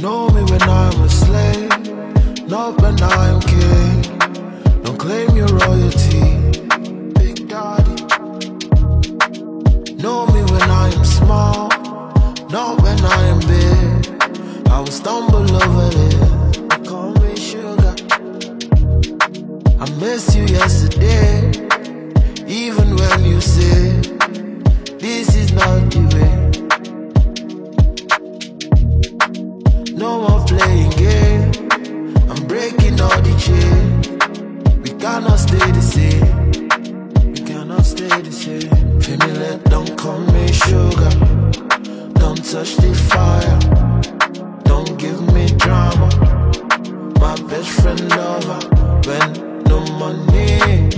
Know me when I'm a slave, not when I'm king. Don't claim your royalty, Big Daddy. Know me when I am small, not when I am big. I will stumble over it. I call me sugar. I missed you yesterday, even when you said. Cannot stay the same. We cannot stay the same. Let don't call me sugar. Don't touch the fire. Don't give me drama. My best friend lover. When no money,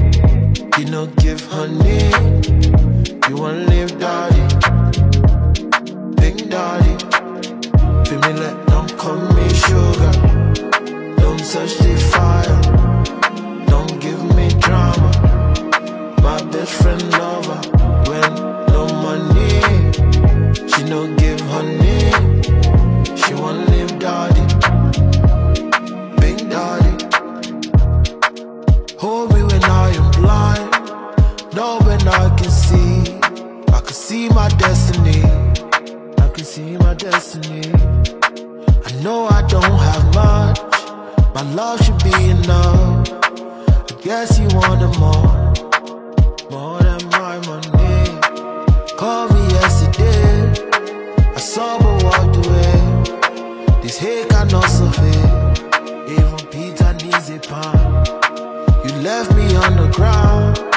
you no give honey. You want live daddy, big daddy. Let don't call me sugar. Don't touch the fire. Know when I can see. I can see my destiny. I can see my destiny. I know I don't have much. My love should be enough. I guess you wanted more. More than my money. Call me yesterday. I saw but walked away. This hate cannot survive. Even Peter needs a pound. You left me on the ground.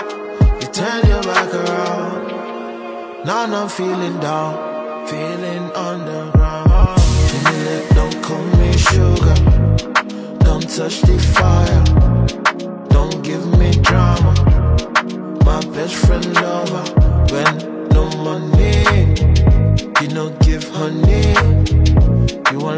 Now I'm feeling down, feeling underground. Jeanette, don't call me sugar. Don't touch the fire. Don't give me drama. My best friend lover. When no money, you know give honey. You want